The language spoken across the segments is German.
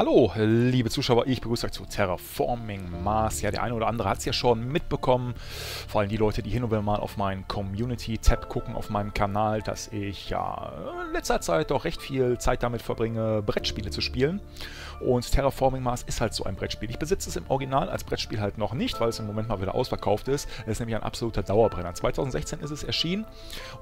Hallo, liebe Zuschauer, ich begrüße euch zu Terraforming Mars. Ja, der eine oder andere hat es ja schon mitbekommen, vor allem die Leute, die hin und wieder mal auf meinen Community-Tab gucken auf meinem Kanal, dass ich ja in letzter Zeit doch recht viel Zeit damit verbringe, Brettspiele zu spielen. Und Terraforming Mars ist halt so ein Brettspiel. Ich besitze es im Original als Brettspiel halt noch nicht, weil es im Moment mal wieder ausverkauft ist. Es ist nämlich ein absoluter Dauerbrenner. 2016 ist es erschienen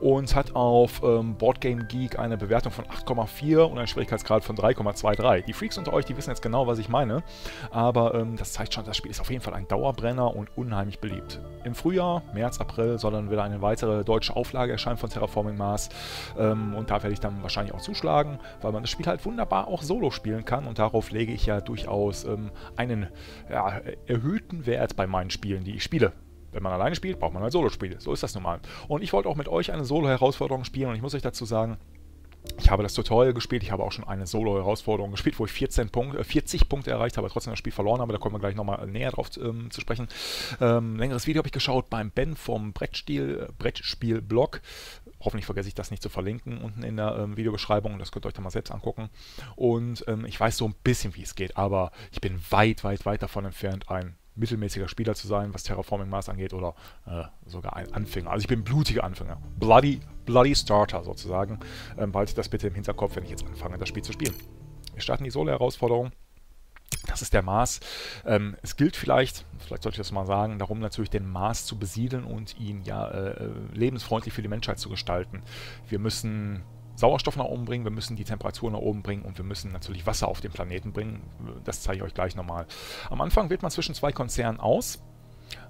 und hat auf ähm, Boardgame Geek eine Bewertung von 8,4 und einen Schwierigkeitsgrad von 3,23. Die Freaks unter euch, die wissen jetzt genau, was ich meine. Aber ähm, das zeigt schon, das Spiel ist auf jeden Fall ein Dauerbrenner und unheimlich beliebt. Im Frühjahr, März, April soll dann wieder eine weitere deutsche Auflage erscheinen von Terraforming Mars. Ähm, und da werde ich dann wahrscheinlich auch zuschlagen, weil man das Spiel halt wunderbar auch solo spielen kann. Und darauf lege ich ja durchaus ähm, einen ja, erhöhten Wert bei meinen Spielen, die ich spiele. Wenn man alleine spielt, braucht man halt Solo-Spiele. So ist das nun mal. Und ich wollte auch mit euch eine Solo-Herausforderung spielen und ich muss euch dazu sagen, ich habe das Tutorial gespielt, ich habe auch schon eine Solo-Herausforderung gespielt, wo ich 14 Punkte, äh, 40 Punkte erreicht habe, trotzdem das Spiel verloren habe. Da kommen wir gleich nochmal näher drauf ähm, zu sprechen. Ähm, längeres Video habe ich geschaut beim Ben vom äh, Brettspiel-Blog. Hoffentlich vergesse ich das nicht zu verlinken unten in der ähm, Videobeschreibung. Das könnt ihr euch dann mal selbst angucken. Und ähm, ich weiß so ein bisschen, wie es geht, aber ich bin weit, weit, weit davon entfernt, ein mittelmäßiger Spieler zu sein, was Terraforming Mars angeht, oder äh, sogar ein Anfänger. Also ich bin blutiger Anfänger. Bloody, bloody Starter sozusagen. Ähm, behaltet das bitte im Hinterkopf, wenn ich jetzt anfange, das Spiel zu spielen. Wir starten die Solo-Herausforderung. Das ist der Mars. Ähm, es gilt vielleicht, vielleicht sollte ich das mal sagen, darum natürlich den Mars zu besiedeln und ihn ja äh, lebensfreundlich für die Menschheit zu gestalten. Wir müssen Sauerstoff nach oben bringen, wir müssen die Temperatur nach oben bringen und wir müssen natürlich Wasser auf den Planeten bringen. Das zeige ich euch gleich nochmal. Am Anfang wählt man zwischen zwei Konzernen aus,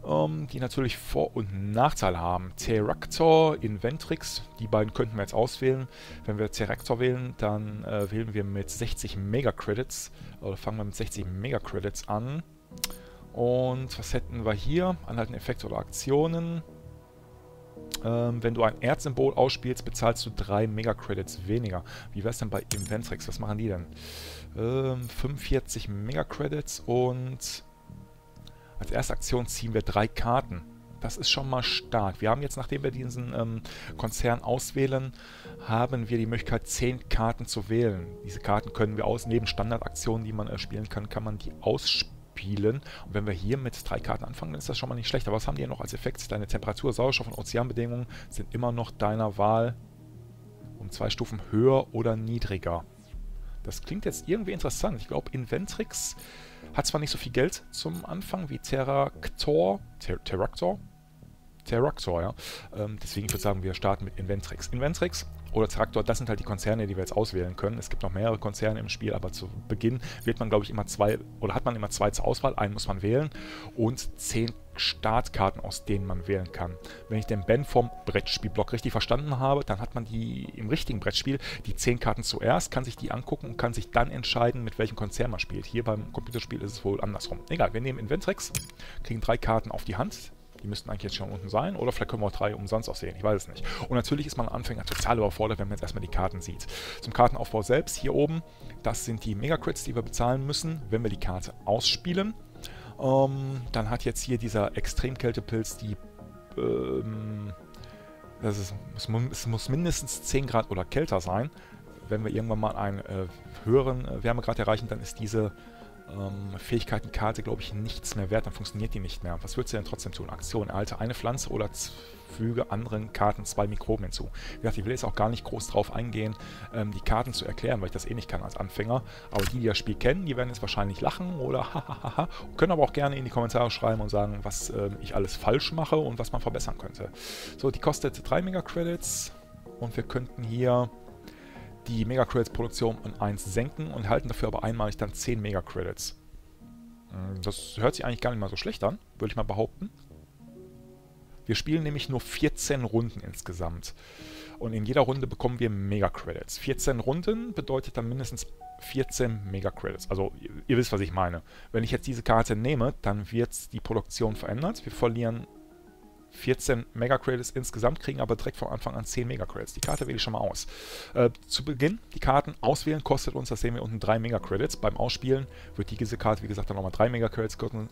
ähm, die natürlich Vor- und Nachteile haben. Terractor, Inventrix, die beiden könnten wir jetzt auswählen. Wenn wir Terractor wählen, dann äh, wählen wir mit 60 Megacredits, oder fangen wir mit 60 Megacredits an. Und was hätten wir hier? Anhaltende Effekte oder Aktionen. Ähm, wenn du ein Erdsymbol ausspielst, bezahlst du 3 Megacredits weniger. Wie wäre es denn bei Inventrix? Was machen die denn? Ähm, 45 Megacredits und als erste Aktion ziehen wir drei Karten. Das ist schon mal stark. Wir haben jetzt, nachdem wir diesen ähm, Konzern auswählen, haben wir die Möglichkeit, 10 Karten zu wählen. Diese Karten können wir aus, neben Standardaktionen, die man äh, spielen kann, kann man die ausspielen spielen. Und wenn wir hier mit drei Karten anfangen, dann ist das schon mal nicht schlecht. Aber was haben die noch als Effekt? Deine Temperatur, Sauerstoff und Ozeanbedingungen sind immer noch deiner Wahl um zwei Stufen höher oder niedriger. Das klingt jetzt irgendwie interessant. Ich glaube, Inventrix hat zwar nicht so viel Geld zum Anfang wie Terractor, Ter Terractor, Terractor, ja. Ähm, deswegen würde ich sagen, wir starten mit Inventrix. Inventrix oder Traktor, das sind halt die Konzerne, die wir jetzt auswählen können. Es gibt noch mehrere Konzerne im Spiel, aber zu Beginn wird man, glaube ich, immer zwei, oder hat man immer zwei zur Auswahl. Einen muss man wählen und zehn Startkarten, aus denen man wählen kann. Wenn ich den Ben vom Brettspielblock richtig verstanden habe, dann hat man die im richtigen Brettspiel die zehn Karten zuerst, kann sich die angucken und kann sich dann entscheiden, mit welchem Konzern man spielt. Hier beim Computerspiel ist es wohl andersrum. Egal, wir nehmen Inventrex, kriegen drei Karten auf die Hand, die müssten eigentlich jetzt schon unten sein. Oder vielleicht können wir auch drei umsonst auch sehen. Ich weiß es nicht. Und natürlich ist man Anfänger total überfordert, wenn man jetzt erstmal die Karten sieht. Zum Kartenaufbau selbst hier oben, das sind die Megacrits, die wir bezahlen müssen, wenn wir die Karte ausspielen. Ähm, dann hat jetzt hier dieser Extremkältepilz die... Ähm, das ist, es, muss, es muss mindestens 10 Grad oder kälter sein. Wenn wir irgendwann mal einen äh, höheren äh, Wärmegrad erreichen, dann ist diese ähm, Fähigkeitenkarte, glaube ich, nichts mehr wert, dann funktioniert die nicht mehr. Was würdest du denn trotzdem tun? Aktion, erhalte eine Pflanze oder füge anderen Karten zwei Mikroben hinzu. Wie gesagt, ich will jetzt auch gar nicht groß drauf eingehen, ähm, die Karten zu erklären, weil ich das eh nicht kann als Anfänger. Aber die, die das Spiel kennen, die werden jetzt wahrscheinlich lachen oder hahaha, können aber auch gerne in die Kommentare schreiben und sagen, was äh, ich alles falsch mache und was man verbessern könnte. So, die kostet 3 Megacredits und wir könnten hier die Megacredits-Produktion um 1 senken und halten dafür aber einmalig dann 10 Megacredits. Hm, das hört sich eigentlich gar nicht mal so schlecht an, würde ich mal behaupten. Wir spielen nämlich nur 14 Runden insgesamt. Und in jeder Runde bekommen wir Megacredits. 14 Runden bedeutet dann mindestens 14 Megacredits. Also ihr, ihr wisst, was ich meine. Wenn ich jetzt diese Karte nehme, dann wird die Produktion verändert. Wir verlieren 14 Megacredits insgesamt, kriegen aber direkt von Anfang an 10 Megacredits. Die Karte wähle ich schon mal aus. Äh, zu Beginn, die Karten auswählen kostet uns, das sehen wir unten, 3 Megacredits. Beim Ausspielen wird diese Karte, wie gesagt, dann nochmal 3 Megacredits kosten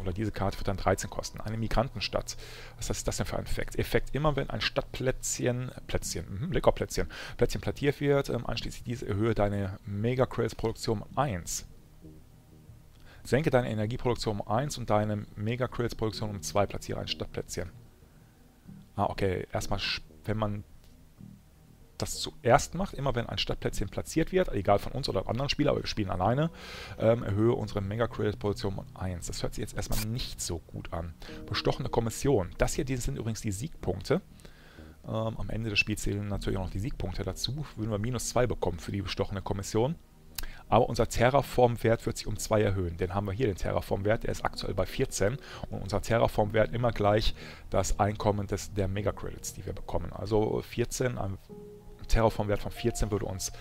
oder diese Karte wird dann 13 kosten. Eine Migrantenstadt. Was ist das denn für ein Effekt? Effekt immer, wenn ein Stadtplätzchen, Plätzchen, mh, Leckerplätzchen, Plätzchen plattiert wird, ähm, einschließlich diese erhöhe deine Megacredits-Produktion um 1. Senke deine Energieproduktion um 1 und deine Mega-Credits-Produktion um 2. Platziere ein Stadtplätzchen. Ah, okay. Erstmal, wenn man das zuerst macht, immer wenn ein Stadtplätzchen platziert wird, egal von uns oder anderen Spielern, aber wir spielen alleine, ähm, erhöhe unsere Mega-Credit-Position um 1. Das hört sich jetzt erstmal nicht so gut an. Bestochene Kommission. Das hier die sind übrigens die Siegpunkte. Ähm, am Ende des Spiels zählen natürlich auch noch die Siegpunkte dazu. Würden wir minus 2 bekommen für die bestochene Kommission. Aber unser Terraform-Wert wird sich um 2 erhöhen. Den haben wir hier, den Terraform-Wert, der ist aktuell bei 14. Und unser Terraform-Wert immer gleich das Einkommen des, der Mega-Credits, die wir bekommen. Also 14, ein Terraform-Wert von 14 würde uns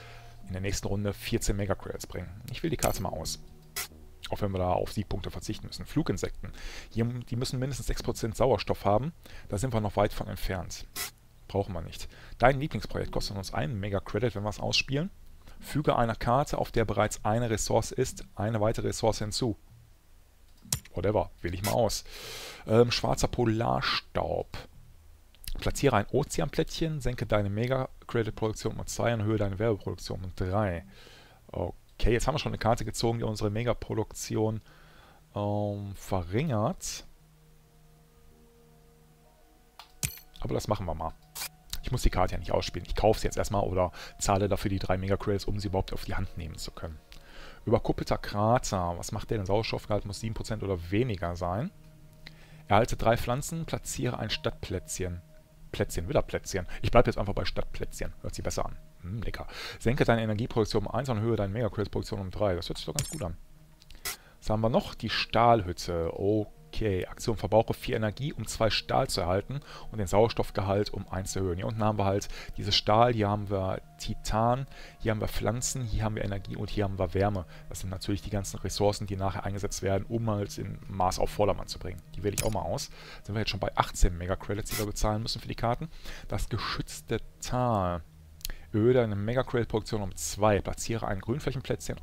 in der nächsten Runde 14 Mega-Credits bringen. Ich will die Karte mal aus. Auch wenn wir da auf Siegpunkte verzichten müssen. Fluginsekten. Die müssen mindestens 6% Sauerstoff haben. Da sind wir noch weit von entfernt. Brauchen wir nicht. Dein Lieblingsprojekt kostet uns einen Mega-Credit, wenn wir es ausspielen. Füge einer Karte, auf der bereits eine Ressource ist, eine weitere Ressource hinzu. Whatever, wähle ich mal aus. Ähm, schwarzer Polarstaub. Platziere ein Ozeanplättchen, senke deine Mega-Credit-Produktion um 2 und erhöhe deine Werbeproduktion um 3. Okay, jetzt haben wir schon eine Karte gezogen, die unsere Mega-Produktion ähm, verringert. Aber das machen wir mal. Ich muss die Karte ja nicht ausspielen. Ich kaufe sie jetzt erstmal oder zahle dafür die 3 Mega-Credits, um sie überhaupt auf die Hand nehmen zu können. Überkuppelter Krater. Was macht der denn? Sauerstoffgehalt muss 7% oder weniger sein. Erhalte drei Pflanzen, platziere ein Stadtplätzchen. Plätzchen, wieder Plätzchen. Ich bleibe jetzt einfach bei Stadtplätzchen. Hört sich besser an. Hm, lecker. Senke deine Energieproduktion um 1 und höhe deine Mega-Credits-Produktion um 3. Das hört sich doch ganz gut an. Was haben wir noch? Die Stahlhütte. Okay. Okay, Aktion verbrauche 4 Energie, um 2 Stahl zu erhalten und den Sauerstoffgehalt um 1 zu erhöhen. Hier unten haben wir halt dieses Stahl, hier haben wir Titan, hier haben wir Pflanzen, hier haben wir Energie und hier haben wir Wärme. Das sind natürlich die ganzen Ressourcen, die nachher eingesetzt werden, um halt in Maß auf Vordermann zu bringen. Die wähle ich auch mal aus. Sind wir jetzt schon bei 18 Mega-Credits, die wir bezahlen müssen für die Karten. Das geschützte Tal. Erhöhe deine Mega-Credit-Produktion um 2. Platziere ein Grünflächenplätzchen.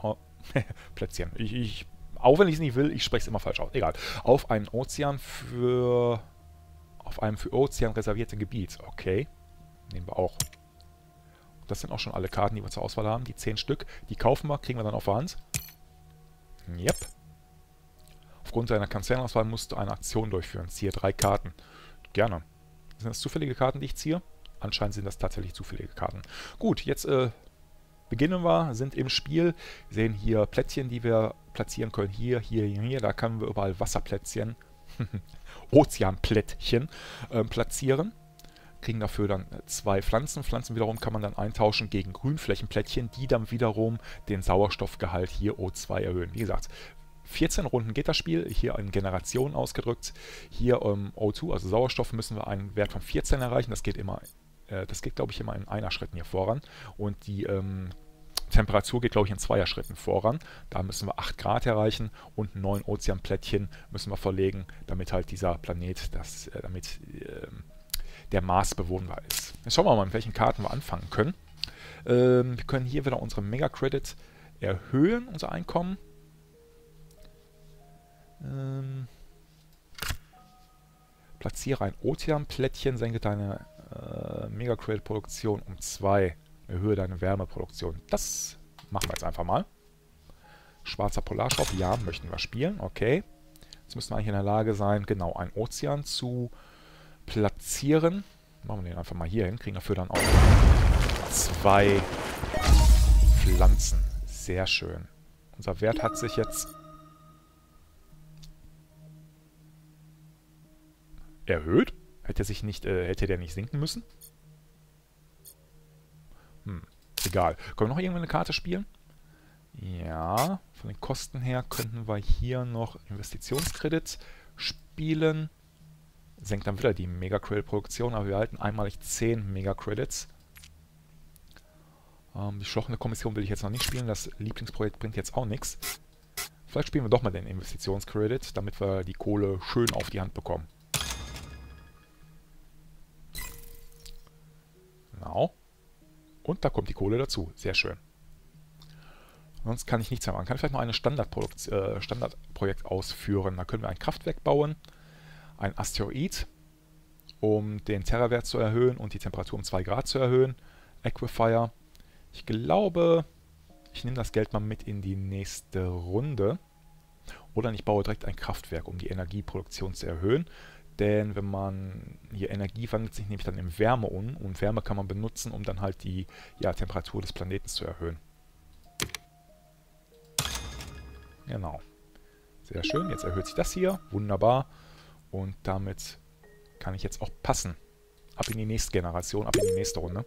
Plätzchen. Ich, ich auch wenn ich es nicht will, ich spreche es immer falsch aus. Egal. Auf einen Ozean für... Auf einem für Ozean reservierten Gebiet. Okay. Nehmen wir auch. Das sind auch schon alle Karten, die wir zur Auswahl haben. Die 10 Stück. Die kaufen wir, kriegen wir dann auf der Hand. Yep. Aufgrund deiner Konzernauswahl musst du eine Aktion durchführen. Ziehe drei Karten. Gerne. Sind das zufällige Karten, die ich ziehe? Anscheinend sind das tatsächlich zufällige Karten. Gut, jetzt äh, beginnen wir, sind im Spiel. Sehen hier Plättchen, die wir platzieren können. Hier, hier, hier. Da können wir überall Wasserplättchen, Ozeanplättchen äh, platzieren. Kriegen dafür dann zwei Pflanzen. Pflanzen wiederum kann man dann eintauschen gegen Grünflächenplättchen, die dann wiederum den Sauerstoffgehalt hier O2 erhöhen. Wie gesagt, 14 Runden geht das Spiel, hier in Generationen ausgedrückt. Hier ähm, O2, also Sauerstoff, müssen wir einen Wert von 14 erreichen. Das geht immer äh, das geht, glaube ich, immer in einer Schritten hier voran. Und die ähm, Temperatur geht, glaube ich, in zweier Schritten voran. Da müssen wir 8 Grad erreichen und 9 Ozeanplättchen müssen wir verlegen, damit halt dieser Planet, das, äh, damit äh, der Mars bewohnbar ist. Jetzt schauen wir mal, mit welchen Karten wir anfangen können. Ähm, wir können hier wieder unsere Mega-Credit erhöhen, unser Einkommen. Ähm, platziere ein Ozeanplättchen, senke deine äh, Mega-Credit-Produktion um 2. Erhöhe deine Wärmeproduktion. Das machen wir jetzt einfach mal. Schwarzer Polarstaub, ja, möchten wir spielen. Okay. Jetzt müssen wir eigentlich in der Lage sein, genau, einen Ozean zu platzieren. Machen wir den einfach mal hier hin. Kriegen dafür dann auch zwei Pflanzen. Sehr schön. Unser Wert hat sich jetzt erhöht. Hätte sich nicht, äh, hätte der nicht sinken müssen? Hm, egal. Können wir noch irgendwann eine Karte spielen? Ja, von den Kosten her könnten wir hier noch Investitionskredit spielen. Senkt dann wieder die Mega-Credit-Produktion, aber wir erhalten einmalig 10 Mega-Credits. Ähm, die schlochene Kommission will ich jetzt noch nicht spielen, das Lieblingsprojekt bringt jetzt auch nichts. Vielleicht spielen wir doch mal den Investitionskredit, damit wir die Kohle schön auf die Hand bekommen. Genau. Und da kommt die Kohle dazu. Sehr schön. Sonst kann ich nichts mehr machen. Kann ich vielleicht noch ein äh, Standardprojekt ausführen. Da können wir ein Kraftwerk bauen, ein Asteroid, um den Terrawert zu erhöhen und die Temperatur um 2 Grad zu erhöhen. Aquifer. Ich glaube, ich nehme das Geld mal mit in die nächste Runde. Oder ich baue direkt ein Kraftwerk, um die Energieproduktion zu erhöhen. Denn wenn man hier Energie wandelt sich nämlich dann in Wärme um und Wärme kann man benutzen, um dann halt die ja, Temperatur des Planeten zu erhöhen. Genau. Sehr schön. Jetzt erhöht sich das hier. Wunderbar. Und damit kann ich jetzt auch passen. Ab in die nächste Generation, ab in die nächste Runde.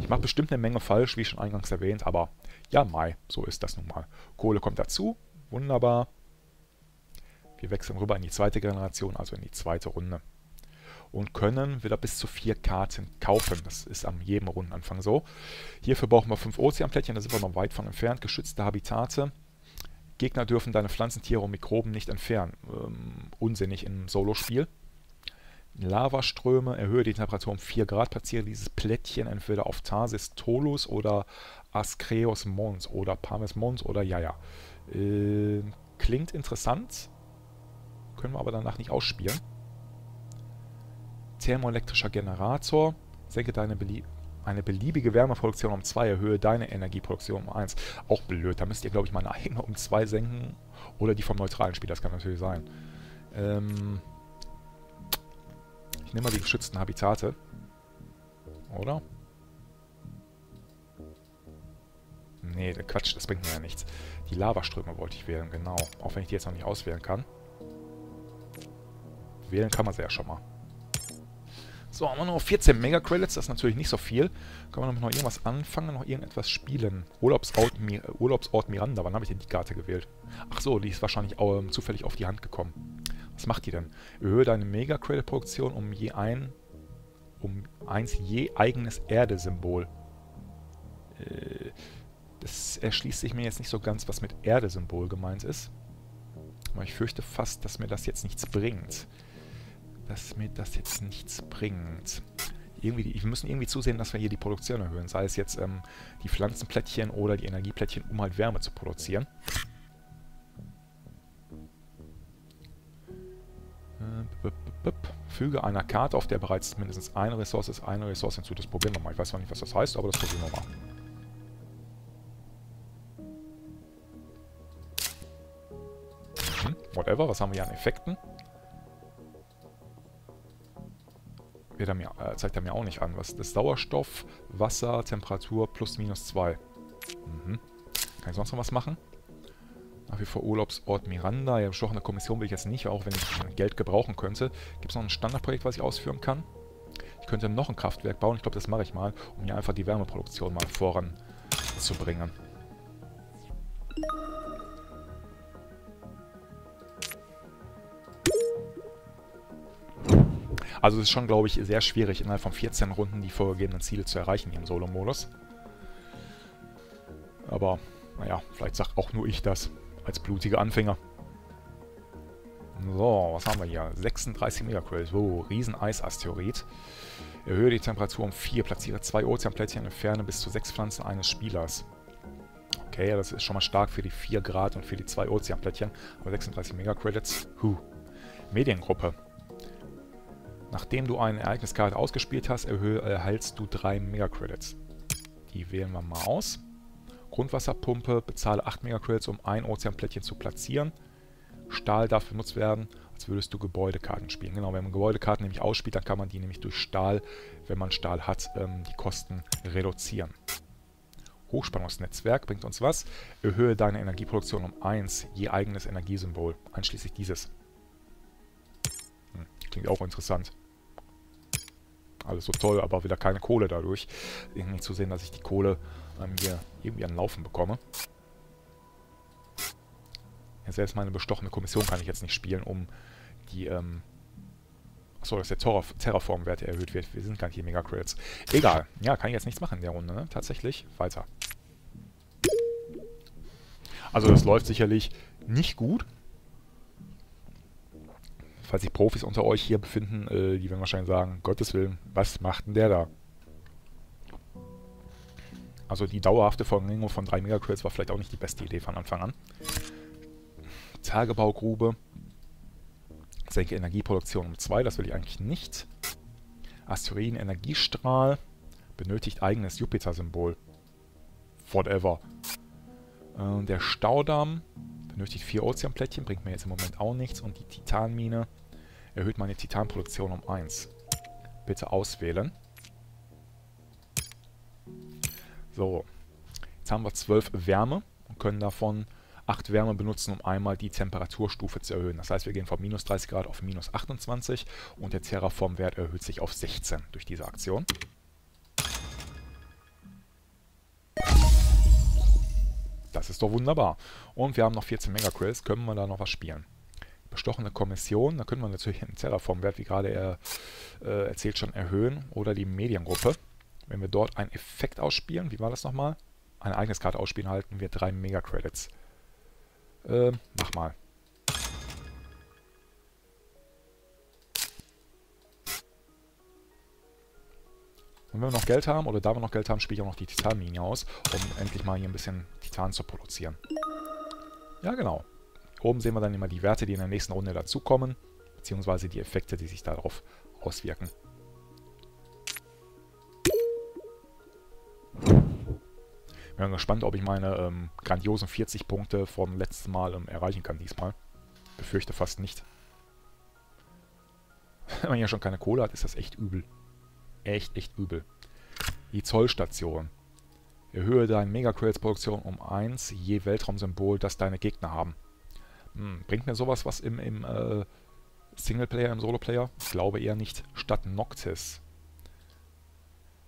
Ich mache bestimmt eine Menge falsch, wie schon eingangs erwähnt, aber ja, Mai, so ist das nun mal. Kohle kommt dazu. Wunderbar. Wir wechseln rüber in die zweite Generation, also in die zweite Runde. Und können wieder bis zu vier Karten kaufen. Das ist am jedem Rundenanfang so. Hierfür brauchen wir fünf Ozeanplättchen, da sind wir noch weit von entfernt. Geschützte Habitate. Gegner dürfen deine Pflanzen, Tiere und Mikroben nicht entfernen. Ähm, unsinnig im Solospiel. Lavaströme, erhöhe die Temperatur um 4 Grad, platziere dieses Plättchen entweder auf Tarsis Tolus oder Ascreus Mons oder Parmes Mons oder Jaja. Äh, klingt interessant, können wir aber danach nicht ausspielen. Thermoelektrischer Generator, senke deine belie eine beliebige Wärmeproduktion um 2, erhöhe deine Energieproduktion um 1. Auch blöd, da müsst ihr, glaube ich, meine eigene um 2 senken oder die vom neutralen Spiel, das kann natürlich sein. Ähm, ich nehme mal die geschützten Habitate. Oder? Nee, Quatsch, das bringt mir ja nichts. Die Lavaströme wollte ich wählen, genau. Auch wenn ich die jetzt noch nicht auswählen kann. Wählen kann man sie ja schon mal. So, haben wir noch 14 Mega-Credits, das ist natürlich nicht so viel. Können wir noch irgendwas anfangen, noch irgendetwas spielen? Urlaubsort, Mir Urlaubsort Miranda, wann habe ich denn die Karte gewählt? Ach so, die ist wahrscheinlich ähm, zufällig auf die Hand gekommen. Was macht die denn? Erhöhe deine Mega-Credit-Produktion um je ein, um eins je eigenes Erde-Symbol. Äh, das erschließt sich mir jetzt nicht so ganz, was mit Erde-Symbol gemeint ist. Aber ich fürchte fast, dass mir das jetzt nichts bringt dass mir das jetzt nichts bringt. Irgendwie, wir müssen irgendwie zusehen, dass wir hier die Produktion erhöhen. Sei es jetzt ähm, die Pflanzenplättchen oder die Energieplättchen, um halt Wärme zu produzieren. Äh, Füge einer Karte, auf der bereits mindestens eine Ressource ist, eine Ressource hinzu. Das probieren wir mal. Ich weiß zwar nicht, was das heißt, aber das probieren wir mal. Hm, whatever, was haben wir hier an Effekten? Er mir, äh, zeigt er mir auch nicht an. Was ist Sauerstoff, Wasser, Temperatur plus minus 2. Mhm. Kann ich sonst noch was machen? Nach wie vor Urlaubsort Miranda. Ja, bestochene Kommission will ich jetzt nicht, auch wenn ich Geld gebrauchen könnte. Gibt es noch ein Standardprojekt, was ich ausführen kann? Ich könnte noch ein Kraftwerk bauen. Ich glaube, das mache ich mal, um hier einfach die Wärmeproduktion mal voranzubringen. Also es ist schon, glaube ich, sehr schwierig, innerhalb von 14 Runden die vorgegebenen Ziele zu erreichen hier im Solo-Modus. Aber, naja, vielleicht sagt auch nur ich das als blutiger Anfänger. So, was haben wir hier? 36 Megacredits. Oh, Riesen-Eis-Asteroid. Erhöhe die Temperatur um 4. Platziere zwei Ozeanplättchen in Ferne bis zu 6 Pflanzen eines Spielers. Okay, das ist schon mal stark für die 4 Grad und für die zwei Ozeanplättchen. Aber 36 Megacredits. Huh. Mediengruppe. Nachdem du eine Ereigniskarte ausgespielt hast, erhältst du 3 Megacredits. Die wählen wir mal aus. Grundwasserpumpe, bezahle 8 Megacredits, um ein Ozeanplättchen zu platzieren. Stahl darf benutzt werden, als würdest du Gebäudekarten spielen. Genau, wenn man Gebäudekarten nämlich ausspielt, dann kann man die nämlich durch Stahl, wenn man Stahl hat, ähm, die Kosten reduzieren. Hochspannungsnetzwerk bringt uns was. Erhöhe deine Energieproduktion um 1, je eigenes Energiesymbol, einschließlich dieses. Hm, klingt auch interessant alles so toll, aber wieder keine Kohle dadurch. Irgendwie zu sehen, dass ich die Kohle ähm, hier irgendwie an Laufen bekomme. Ja, selbst meine bestochene Kommission kann ich jetzt nicht spielen, um die, ähm... Achso, dass der Terraform-Wert erhöht wird. Wir sind gar nicht hier Mega-Credits. Egal. Ja, kann ich jetzt nichts machen in der Runde, ne? Tatsächlich. Weiter. Also das läuft sicherlich nicht gut falls sich Profis unter euch hier befinden, äh, die werden wahrscheinlich sagen, Gottes Willen, was macht denn der da? Also die dauerhafte Verringerung von 3 Megacrits war vielleicht auch nicht die beste Idee von Anfang an. Tagebaugrube. Senke Energieproduktion um 2, das will ich eigentlich nicht. Asteroiden Energiestrahl. Benötigt eigenes Jupiter-Symbol. Whatever. Äh, der Staudamm Benötigt vier Ozeanplättchen, bringt mir jetzt im Moment auch nichts. Und die Titanmine erhöht meine Titanproduktion um 1. Bitte auswählen. So, jetzt haben wir 12 Wärme und können davon 8 Wärme benutzen, um einmal die Temperaturstufe zu erhöhen. Das heißt, wir gehen von minus 30 Grad auf minus 28 und der Terraform-Wert erhöht sich auf 16 durch diese Aktion. Das ist doch wunderbar. Und wir haben noch 14 Megacrills. Können wir da noch was spielen? Bestochene Kommission. Da können wir natürlich den Terraform-Wert, wie gerade er äh, erzählt, schon erhöhen. Oder die Mediengruppe. Wenn wir dort einen Effekt ausspielen, wie war das nochmal? Eine eigenes Karte ausspielen, halten wir 3 Megacredits. Äh, mach mal. Und wenn wir noch Geld haben, oder da wir noch Geld haben, spiele ich auch noch die Titanmine aus, um endlich mal hier ein bisschen Titan zu produzieren. Ja, genau. Oben sehen wir dann immer die Werte, die in der nächsten Runde dazukommen, beziehungsweise die Effekte, die sich darauf auswirken. Bin gespannt, ob ich meine ähm, grandiosen 40 Punkte vom letzten Mal ähm, erreichen kann diesmal. Befürchte fast nicht. Wenn man ja schon keine Kohle hat, ist das echt übel. Echt, echt übel. Die Zollstation. Erhöhe deine Megacredits-Produktion um 1 je Weltraumsymbol, das deine Gegner haben. Hm, bringt mir sowas was im, im äh, Singleplayer, im Soloplayer? Ich glaube eher nicht. Statt Noctis.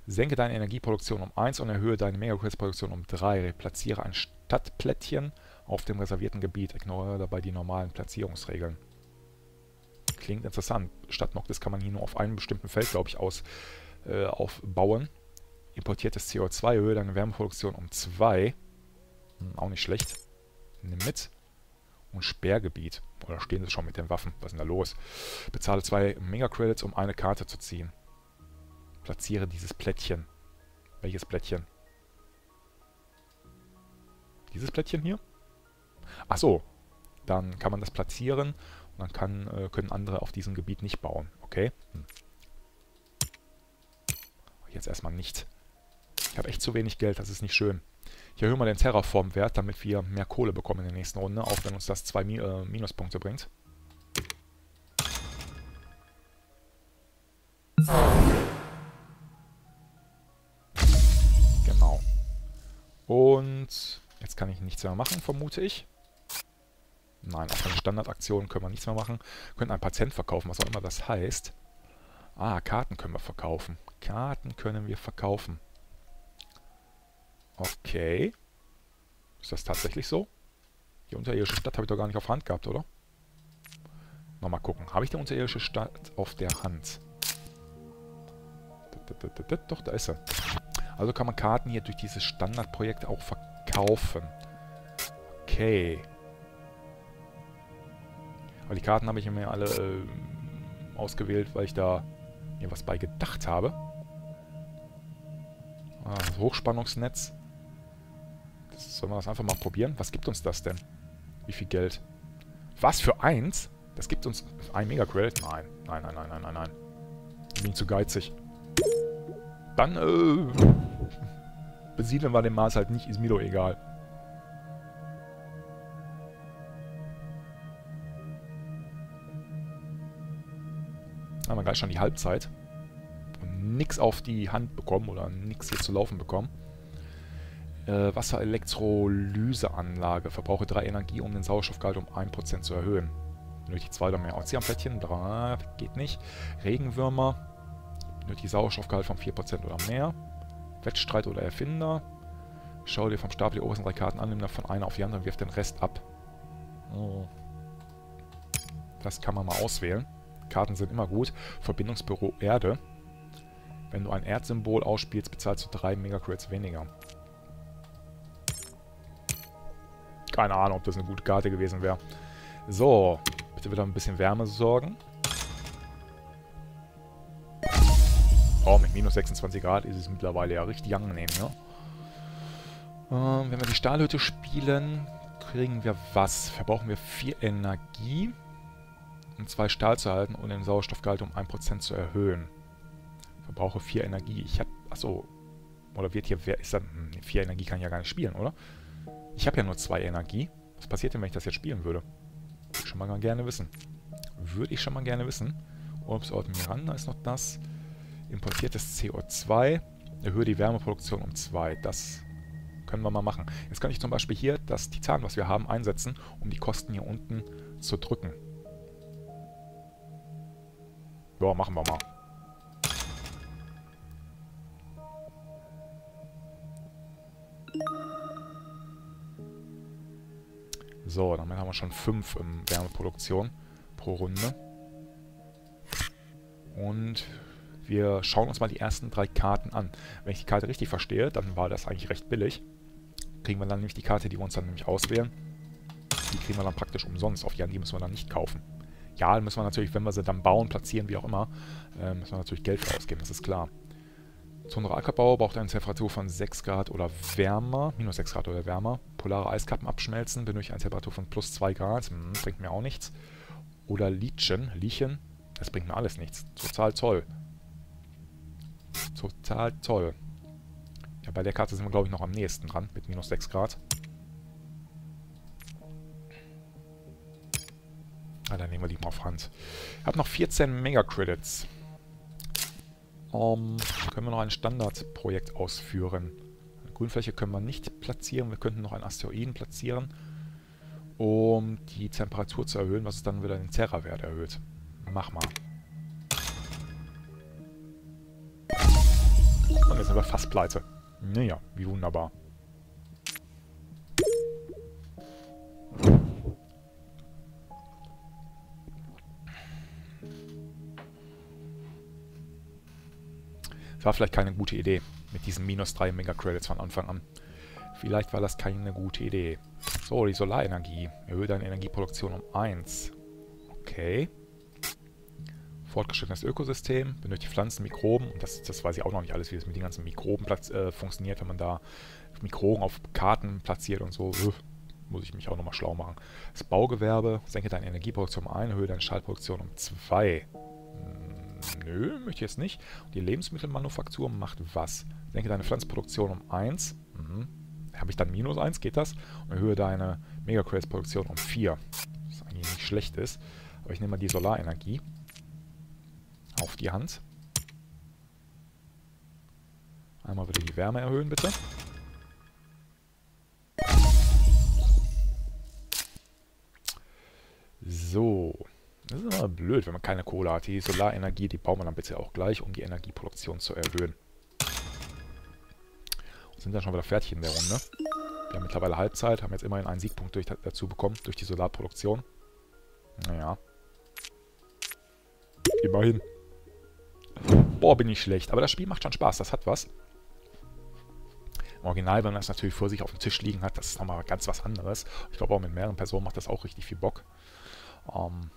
Senke deine Energieproduktion um 1 und erhöhe deine Megacredits-Produktion um 3. Platziere ein Stadtplättchen auf dem reservierten Gebiet. Ignoriere dabei die normalen Platzierungsregeln. Klingt interessant. Stadt Noctis kann man hier nur auf einem bestimmten Feld, glaube ich, aus, äh, aufbauen. Importiertes CO2 erhöhe deine Wärmeproduktion um 2. Hm, auch nicht schlecht. Nimm mit. Und Sperrgebiet. Oder stehen sie schon mit den Waffen? Was ist denn da los? Bezahle zwei Megacredits, um eine Karte zu ziehen. Platziere dieses Plättchen. Welches Plättchen? Dieses Plättchen hier? Achso, dann kann man das platzieren und dann kann, äh, können andere auf diesem Gebiet nicht bauen. Okay? Hm. Jetzt erstmal nicht. Ich habe echt zu wenig Geld, das ist nicht schön. Ich erhöhe mal den Terraform-Wert, damit wir mehr Kohle bekommen in der nächsten Runde, auch wenn uns das zwei Mi äh, Minuspunkte bringt. Und jetzt kann ich nichts mehr machen, vermute ich. Nein, auf eine Standardaktion können wir nichts mehr machen. Wir können ein Patient verkaufen, was auch immer das heißt. Ah, Karten können wir verkaufen. Karten können wir verkaufen. Okay. Ist das tatsächlich so? Die unterirdische Stadt habe ich doch gar nicht auf Hand gehabt, oder? Nochmal gucken. Habe ich die unterirdische Stadt auf der Hand? Doch, da ist sie. Also kann man Karten hier durch dieses Standardprojekt auch verkaufen. Okay. Aber die Karten habe ich mir alle äh, ausgewählt, weil ich da mir was bei gedacht habe. Ah, das Hochspannungsnetz. Das, sollen wir das einfach mal probieren? Was gibt uns das denn? Wie viel Geld? Was für eins? Das gibt uns ein Mega-Credit? Nein, nein, nein, nein, nein, nein, nein. Ich bin zu geizig. Dann, äh, besiedeln wir den Mars halt nicht, ist mir doch egal. Haben wir gleich schon die Halbzeit. Und nix auf die Hand bekommen oder nix hier zu laufen bekommen. Äh, Wasserelektrolyseanlage. Verbrauche 3 Energie, um den Sauerstoffgehalt um 1% zu erhöhen. Nötig 2 oder mehr Ozeanplättchen. 3 geht nicht. Regenwürmer. Nötig Sauerstoffgehalt von 4% oder mehr. Wettstreit oder Erfinder. Schau dir vom Stapel die obersten drei Karten an, nimm davon eine auf die andere und wirf den Rest ab. Oh. Das kann man mal auswählen. Karten sind immer gut. Verbindungsbüro Erde. Wenn du ein Erdsymbol ausspielst, bezahlst du drei Megacrits weniger. Keine Ahnung, ob das eine gute Karte gewesen wäre. So, bitte wieder ein bisschen Wärme sorgen. Oh, mit minus 26 Grad ist es mittlerweile ja richtig angenehm, ne? Ähm, wenn wir die Stahlhütte spielen, kriegen wir was? Verbrauchen wir 4 Energie, um 2 Stahl zu halten und den Sauerstoffgehalt um 1% zu erhöhen. Verbrauche 4 Energie. Ich hab... Achso. Oder wird hier... Ist dann... 4 hm, Energie kann ich ja gar nicht spielen, oder? Ich habe ja nur 2 Energie. Was passiert denn, wenn ich das jetzt spielen würde? Schon mal gerne wissen. Würde ich schon mal gerne wissen. Urlaubsort Miranda ist noch das. Importiertes CO2. Erhöhe die Wärmeproduktion um 2. Das können wir mal machen. Jetzt kann ich zum Beispiel hier das Titan, was wir haben, einsetzen, um die Kosten hier unten zu drücken. Ja, machen wir mal. So, damit haben wir schon 5 in Wärmeproduktion pro Runde. Und wir schauen uns mal die ersten drei Karten an. Wenn ich die Karte richtig verstehe, dann war das eigentlich recht billig. Kriegen wir dann nämlich die Karte, die wir uns dann nämlich auswählen. Die kriegen wir dann praktisch umsonst. Auf die an die müssen wir dann nicht kaufen. Ja, müssen wir natürlich, wenn wir sie dann bauen, platzieren, wie auch immer, äh, müssen wir natürlich Geld ausgeben, das ist klar. Zonenrackerbau braucht eine Temperatur von 6 Grad oder wärmer, minus 6 Grad oder wärmer. Polare Eiskappen abschmelzen, benötigt eine Temperatur von plus 2 Grad, hm, bringt mir auch nichts. Oder Liechen, Liechen, das bringt mir alles nichts. Total toll. Total toll. Ja, bei der Karte sind wir, glaube ich, noch am nächsten dran, mit minus 6 Grad. Ah, dann nehmen wir die mal auf Hand. Ich habe noch 14 Mega-Credits. Um, können wir noch ein Standardprojekt ausführen. Eine Grünfläche können wir nicht platzieren. Wir könnten noch einen Asteroiden platzieren, um die Temperatur zu erhöhen, was dann wieder den Terra-Wert erhöht. Mach mal. Und jetzt sind wir fast pleite. Naja, wie wunderbar. War vielleicht keine gute Idee mit diesen minus 3 Mega-Credits von Anfang an. Vielleicht war das keine gute Idee. So, die Solarenergie. Erhöht deine Energieproduktion um 1. Okay fortgeschrittenes Ökosystem, benötigt Pflanzen, Mikroben. Und das, das weiß ich auch noch nicht alles, wie das mit den ganzen Mikroben äh, funktioniert, wenn man da Mikroben auf Karten platziert und so. Muss ich mich auch nochmal schlau machen. Das Baugewerbe, senke deine Energieproduktion um 1, erhöhe deine Stahlproduktion um 2. Hm, nö, möchte ich jetzt nicht. Die Lebensmittelmanufaktur macht was? Senke deine Pflanzenproduktion um 1. Mhm. Habe ich dann minus 1, geht das? Und erhöhe deine Megacrates-Produktion um 4. Was eigentlich nicht schlecht ist. Aber ich nehme mal die Solarenergie auf die Hand. Einmal wieder die Wärme erhöhen, bitte. So. Das ist immer blöd, wenn man keine Kohle hat. Die Solarenergie, die bauen wir dann bitte auch gleich, um die Energieproduktion zu erhöhen. Und sind dann schon wieder fertig in der Runde. Wir haben mittlerweile Halbzeit, haben jetzt immerhin einen Siegpunkt durch, dazu bekommen, durch die Solarproduktion. Naja. Immerhin. Boah, bin ich schlecht. Aber das Spiel macht schon Spaß, das hat was. Im Original, wenn man das natürlich vor sich auf dem Tisch liegen hat, das ist nochmal ganz was anderes. Ich glaube auch mit mehreren Personen macht das auch richtig viel Bock. Ähm,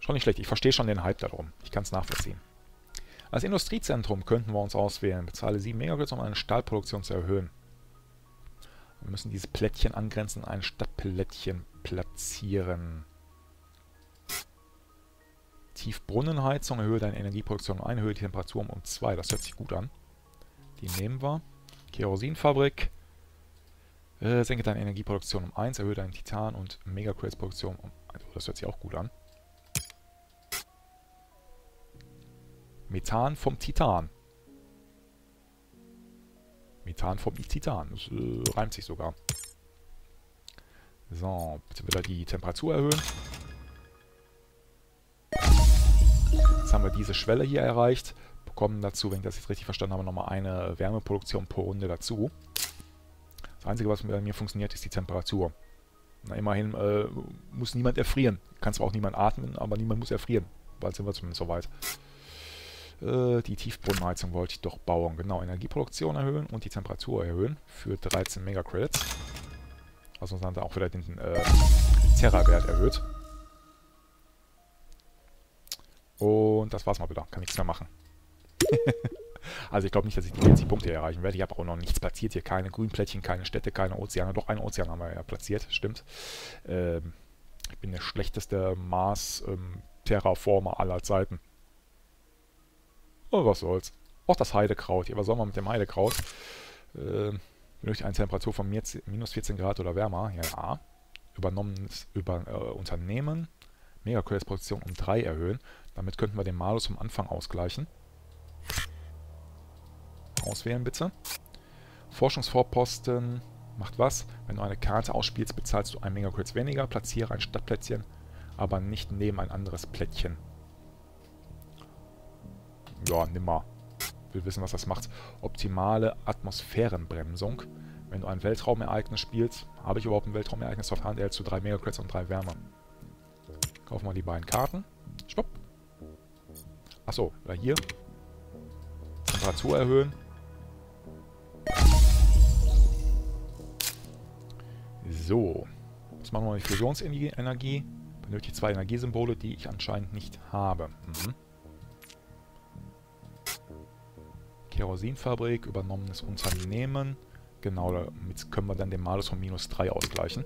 schon nicht schlecht. Ich verstehe schon den Hype darum. Ich kann es nachvollziehen. Als Industriezentrum könnten wir uns auswählen. Bezahle 7 Megahertz, um eine Stahlproduktion zu erhöhen. Wir müssen diese Plättchen angrenzend an ein Stadtplättchen platzieren. Tiefbrunnenheizung, erhöhe deine Energieproduktion um 1, erhöhe die Temperatur um 2. Das hört sich gut an. Die nehmen wir. Kerosinfabrik. Äh, senke deine Energieproduktion um 1, erhöhe deine Titan- und Megacrates-Produktion um 1. Oh, das hört sich auch gut an. Methan vom Titan. Methan vom Titan. Das äh, reimt sich sogar. So, bitte wieder die Temperatur erhöhen. Jetzt haben wir diese Schwelle hier erreicht, bekommen dazu, wenn ich das jetzt richtig verstanden habe, nochmal eine Wärmeproduktion pro Runde dazu. Das Einzige, was bei mir funktioniert, ist die Temperatur. Na, immerhin äh, muss niemand erfrieren. Kann zwar auch niemand atmen, aber niemand muss erfrieren. Bald sind wir zumindest soweit. Äh, die Tiefbrunnenheizung wollte ich doch bauen. Genau, Energieproduktion erhöhen und die Temperatur erhöhen für 13 Megacredits. Was uns dann auch wieder den äh, Terra-Wert erhöht. Und das war's mal wieder. Kann nichts mehr machen. also ich glaube nicht, dass ich die 40 Punkte erreichen werde. Ich habe auch noch nichts platziert hier. Keine Grünplättchen, keine Städte, keine Ozeane. Doch, einen Ozean haben wir ja platziert. Stimmt. Ähm, ich bin der schlechteste Mars-Terraformer ähm, aller Zeiten. Oh, was soll's. Auch das Heidekraut. Hier, was soll man mit dem Heidekraut? Ähm, benötigt eine Temperatur von minus 14 Grad oder wärmer. Ja, übernommenes über, äh, Unternehmen, Megacredits-Produktion um 3 erhöhen. Damit könnten wir den Malus vom Anfang ausgleichen. Auswählen bitte. Forschungsvorposten macht was? Wenn du eine Karte ausspielst, bezahlst du ein Megacredits weniger. Platziere ein Stadtplättchen, aber nicht neben ein anderes Plättchen. Ja, nimmer. Will wissen, was das macht. Optimale Atmosphärenbremsung. Wenn du ein Weltraumereignis spielst, habe ich überhaupt ein Weltraumereignis auf Hand, erhältst du drei Megacreds und drei Wärme. Kaufen wir die beiden Karten. Stopp. Achso, oder hier. Temperatur erhöhen. So. Was machen wir mit Fusionsenergie? Benötigt zwei Energiesymbole, die ich anscheinend nicht habe. Mhm. Kerosinfabrik, übernommenes Unternehmen. Genau, damit können wir dann den Malus von minus 3 ausgleichen.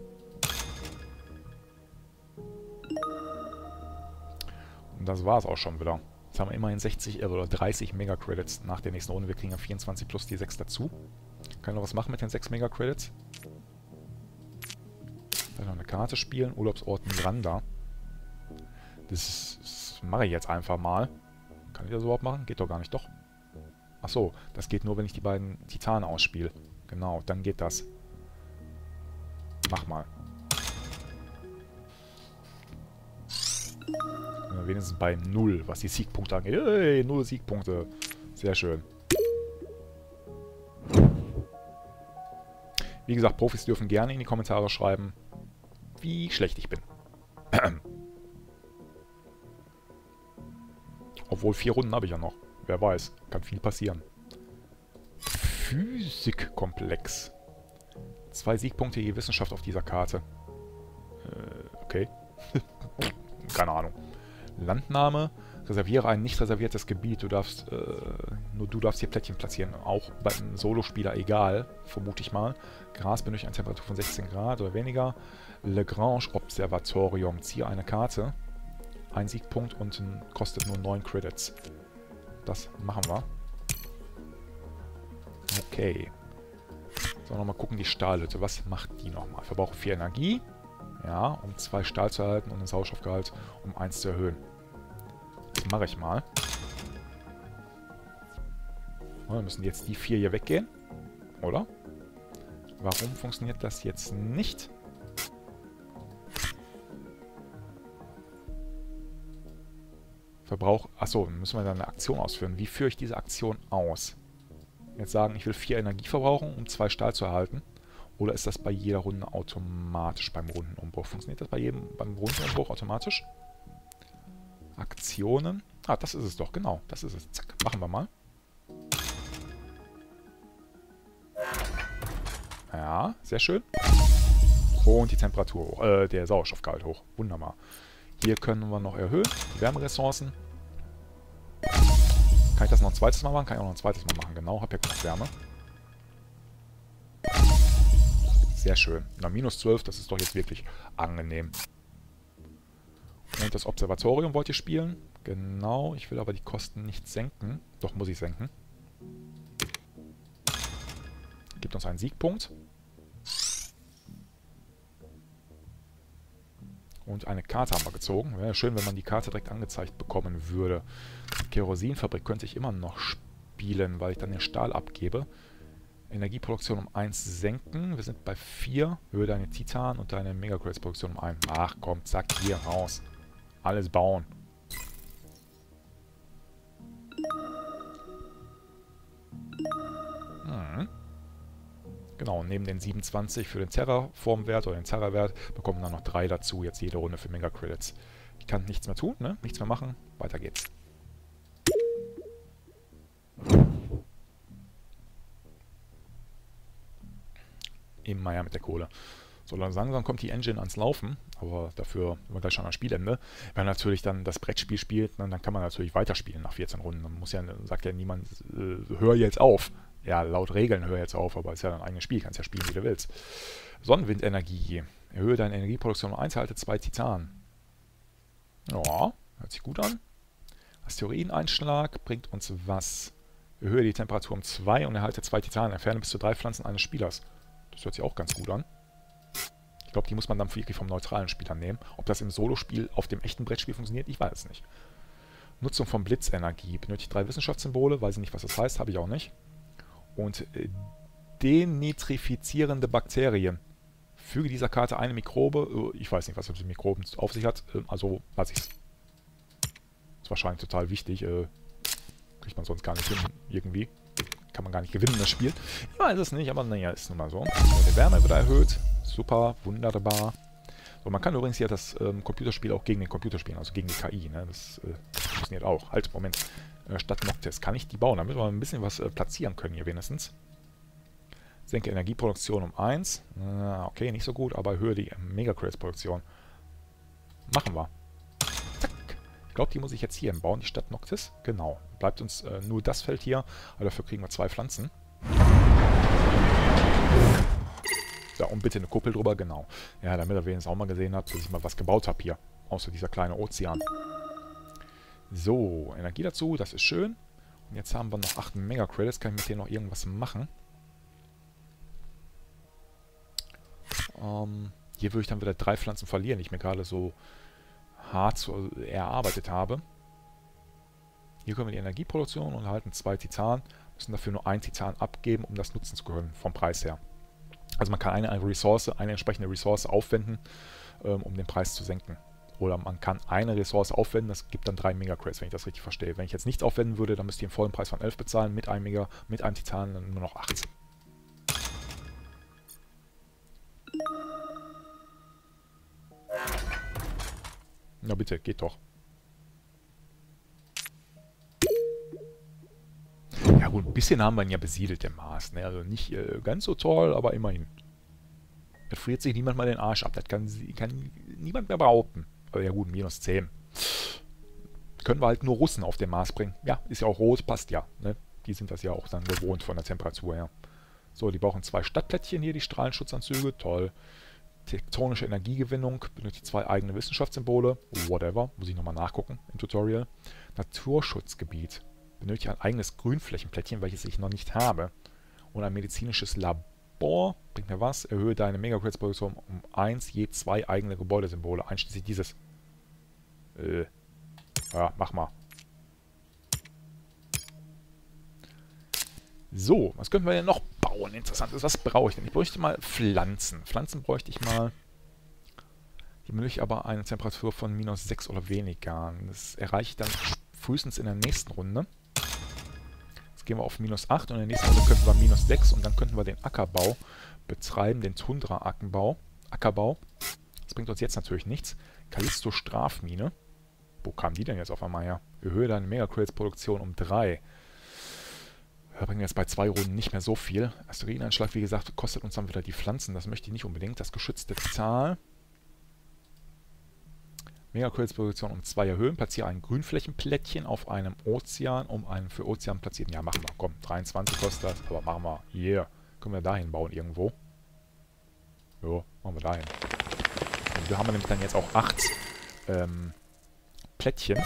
Und das war es auch schon wieder. Jetzt haben wir immerhin 60 äh, oder 30 Mega-Credits nach der nächsten Runde. Wir kriegen ja 24 plus die 6 dazu. Kann ich noch was machen mit den 6 Mega-Credits? Vielleicht noch eine Karte spielen. Urlaubsort Miranda. Das, das mache ich jetzt einfach mal. Kann ich das überhaupt machen? Geht doch gar nicht, doch. Ach so, das geht nur, wenn ich die beiden Titanen ausspiele. Genau, dann geht das. Mach mal. Wenigstens bei 0, was die Siegpunkte angeht. Hey, 0 Siegpunkte. Sehr schön. Wie gesagt, Profis dürfen gerne in die Kommentare schreiben, wie schlecht ich bin. Obwohl, vier Runden habe ich ja noch. Wer weiß, kann viel passieren. Physikkomplex. Zwei Siegpunkte je Wissenschaft auf dieser Karte. Äh, okay. Keine Ahnung. Landnahme. Reserviere ein nicht reserviertes Gebiet. Du darfst, äh, nur du darfst hier Plättchen platzieren. Auch beim Solospieler egal, vermute ich mal. Gras benötigt eine Temperatur von 16 Grad oder weniger. Lagrange Observatorium. Ziehe eine Karte. Ein Siegpunkt und kostet nur 9 Credits. Das machen wir. Okay. So, nochmal gucken, die Stahlhütte. Was macht die nochmal? Verbraucht 4 Energie. Ja, um 2 Stahl zu erhalten und den Sauerstoffgehalt um 1 zu erhöhen. Das mache ich mal. Oh, dann müssen jetzt die 4 hier weggehen. Oder? Warum funktioniert das jetzt nicht? Verbrauch... Achso, müssen wir dann eine Aktion ausführen. Wie führe ich diese Aktion aus? Jetzt sagen, ich will 4 Energie verbrauchen, um 2 Stahl zu erhalten. Oder ist das bei jeder Runde automatisch beim Rundenumbruch? Funktioniert das bei jedem beim Rundenumbruch automatisch? Aktionen. Ah, das ist es doch, genau. Das ist es. Zack, machen wir mal. Ja, sehr schön. Und die Temperatur hoch. Äh, der Sauerstoffgehalt hoch. Wunderbar. Hier können wir noch erhöhen. Die Wärmeressourcen. Kann ich das noch ein zweites Mal machen? Kann ich auch noch ein zweites Mal machen. Genau, habe ja genug Wärme. Sehr schön. Na, minus 12, das ist doch jetzt wirklich angenehm. Und das Observatorium wollt ihr spielen? Genau, ich will aber die Kosten nicht senken. Doch, muss ich senken. Gibt uns einen Siegpunkt. Und eine Karte haben wir gezogen. Wäre schön, wenn man die Karte direkt angezeigt bekommen würde. Kerosinfabrik könnte ich immer noch spielen, weil ich dann den Stahl abgebe. Energieproduktion um 1 senken. Wir sind bei 4. Höhe deine Titan und deine Megacrates-Produktion um 1. Ach komm, zack, hier raus. Alles bauen. Genau, neben den 27 für den Terraform-Wert oder den Terra-Wert bekommen dann noch 3 dazu, jetzt jede Runde für Mega-Credits. Ich kann nichts mehr tun, ne? nichts mehr machen. Weiter geht's. Immer ja mit der Kohle. So langsam kommt die Engine ans Laufen, aber dafür sind wir gleich schon am Spielende. Wenn man natürlich dann das Brettspiel spielt, dann kann man natürlich weiterspielen nach 14 Runden. Dann muss ja, sagt ja niemand, äh, hör jetzt auf ja, laut Regeln hör jetzt auf, aber es ist ja dein eigenes Spiel, kannst ja spielen, wie du willst. Sonnenwindenergie. Erhöhe deine Energieproduktion um 1, halte 2 Titan. Ja, hört sich gut an. Asteroideneinschlag bringt uns was? Erhöhe die Temperatur um 2 und erhalte 2 Titan. Entferne bis zu 3 Pflanzen eines Spielers. Das hört sich auch ganz gut an. Ich glaube, die muss man dann wirklich vom neutralen Spieler nehmen. Ob das im Solospiel auf dem echten Brettspiel funktioniert, ich weiß es nicht. Nutzung von Blitzenergie. Benötigt drei Wissenschaftssymbole, weiß ich nicht, was das heißt, habe ich auch nicht. Und äh, denitrifizierende Bakterien. Füge dieser Karte eine Mikrobe, äh, ich weiß nicht, was mit Mikroben auf sich hat, äh, also lasse ich es. Ist wahrscheinlich total wichtig, äh, kriegt man sonst gar nicht hin, irgendwie. Kann man gar nicht gewinnen, das Spiel. Ich weiß es nicht, aber naja, ist nun mal so. Die Wärme wird erhöht. Super, wunderbar. So, man kann übrigens hier das ähm, Computerspiel auch gegen den Computer spielen, also gegen die KI. Ne? Das äh, funktioniert auch. Halt, Moment. Äh, statt Noctis kann ich die bauen, damit wir ein bisschen was äh, platzieren können hier wenigstens. Senke Energieproduktion um 1. Äh, okay, nicht so gut, aber erhöhe die Mega-Crates-Produktion. Machen wir. Zack. Ich glaube, die muss ich jetzt hier bauen, die Stadt Noctis. Genau. Bleibt uns äh, nur das Feld hier, aber dafür kriegen wir zwei Pflanzen. Ja, und bitte eine Kuppel drüber, genau. Ja, damit ihr wenigstens auch mal gesehen habt, dass ich mal was gebaut habe hier. Außer dieser kleine Ozean. So, Energie dazu, das ist schön. Und jetzt haben wir noch 8 Mega-Credits. Kann ich mit denen noch irgendwas machen? Ähm, hier würde ich dann wieder drei Pflanzen verlieren, die ich mir gerade so hart so erarbeitet habe. Hier können wir die Energieproduktion und erhalten zwei Titan. Müssen dafür nur ein Titan abgeben, um das nutzen zu können, vom Preis her. Also man kann eine, Ressource, eine entsprechende Ressource aufwenden, ähm, um den Preis zu senken. Oder man kann eine Ressource aufwenden, das gibt dann 3 Mega-Crates, wenn ich das richtig verstehe. Wenn ich jetzt nichts aufwenden würde, dann müsst ihr den vollen Preis von 11 bezahlen, mit einem Mega, mit einem Titan dann nur noch 8. Na bitte, geht doch. Ja gut, ein bisschen haben wir ihn ja besiedelt, der Mars. Ne? Also nicht äh, ganz so toll, aber immerhin. Da friert sich niemand mal den Arsch ab. Das kann, kann niemand mehr behaupten. Aber ja gut, minus 10. Können wir halt nur Russen auf den Mars bringen. Ja, ist ja auch rot, passt ja. Ne? Die sind das ja auch dann gewohnt von der Temperatur her. So, die brauchen zwei Stadtplättchen hier, die Strahlenschutzanzüge. Toll. Tektonische Energiegewinnung benötigt zwei eigene Wissenschaftssymbole. Whatever. Muss ich nochmal nachgucken im Tutorial. Naturschutzgebiet benötige ein eigenes Grünflächenplättchen, welches ich noch nicht habe. Und ein medizinisches Labor bringt mir was. Erhöhe deine Megacreds-Produktion um 1 je zwei eigene Gebäudesymbole, einschließlich dieses. Äh. Ja, mach mal. So, was könnten wir denn noch bauen? Interessantes. Was brauche ich denn? Ich bräuchte mal Pflanzen. Pflanzen bräuchte ich mal... Die benötige aber eine Temperatur von minus 6 oder weniger. Das erreiche ich dann frühestens in der nächsten Runde gehen wir auf minus 8 und in der nächsten Runde könnten wir minus 6 und dann könnten wir den Ackerbau betreiben, den Tundra-Ackerbau. Ackerbau. Das bringt uns jetzt natürlich nichts. Callisto Strafmine. Wo kam die denn jetzt auf einmal her? Erhöhe deine Mega-Crates-Produktion um 3. Da bringen wir jetzt bei zwei Runden nicht mehr so viel. Asteroideneinschlag, wie gesagt, kostet uns dann wieder die Pflanzen. Das möchte ich nicht unbedingt. Das geschützte Zahl. Megacredits-Position um zwei erhöhen. Platziere ein Grünflächenplättchen auf einem Ozean, um einen für Ozean platzieren. Ja, machen wir. Komm, 23 kostet das, aber machen wir. Yeah. Können wir dahin bauen irgendwo? Jo, machen wir dahin. Und wir haben nämlich dann jetzt auch acht ähm, Plättchen.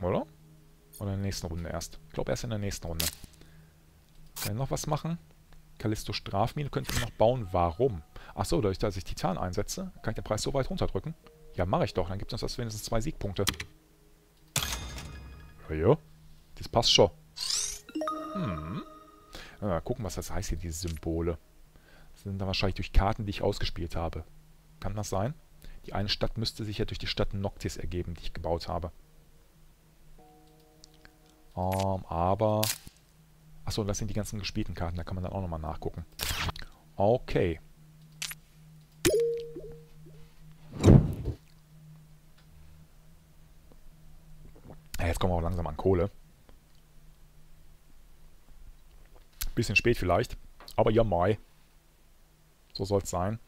Oder? Oder in der nächsten Runde erst? Ich glaube erst in der nächsten Runde. Kann ich noch was machen? Callisto Strafmine könnte ich noch bauen. Warum? Achso, dadurch, dass ich Titan einsetze, kann ich den Preis so weit runterdrücken. Ja, mache ich doch. Dann gibt es uns das wenigstens zwei Siegpunkte. Ja. Das passt schon. Hm. Ja, gucken, was das heißt hier, diese Symbole. Das sind dann wahrscheinlich durch Karten, die ich ausgespielt habe. Kann das sein? Die eine Stadt müsste sich ja durch die Stadt Noctis ergeben, die ich gebaut habe. Ähm, aber... Achso, das sind die ganzen gespielten Karten, da kann man dann auch nochmal nachgucken. Okay. jetzt kommen wir auch langsam an Kohle. Bisschen spät vielleicht, aber ja, mai. So soll es sein.